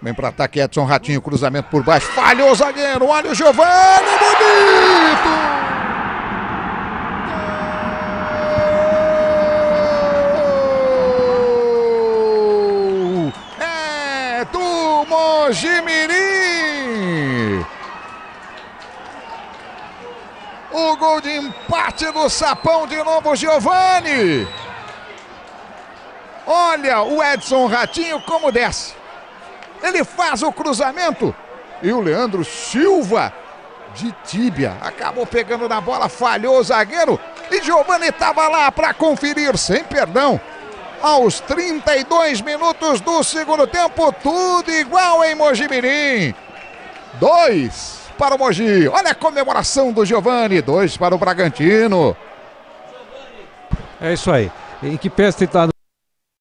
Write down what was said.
Vem para ataque Edson Ratinho, cruzamento por baixo. Falhou o zagueiro. Olha o Giovanni, bonito! É do Mojimirim! O gol de empate do Sapão de novo, Giovanni! Olha o Edson Ratinho como desce. Ele faz o cruzamento e o Leandro Silva de tíbia acabou pegando na bola, falhou o zagueiro e Giovanni estava lá para conferir sem perdão. Aos 32 minutos do segundo tempo, tudo igual em Mojimirim. Dois para o Mogi. Olha a comemoração do Giovanni. Dois para o Bragantino. É isso aí. Em que pé está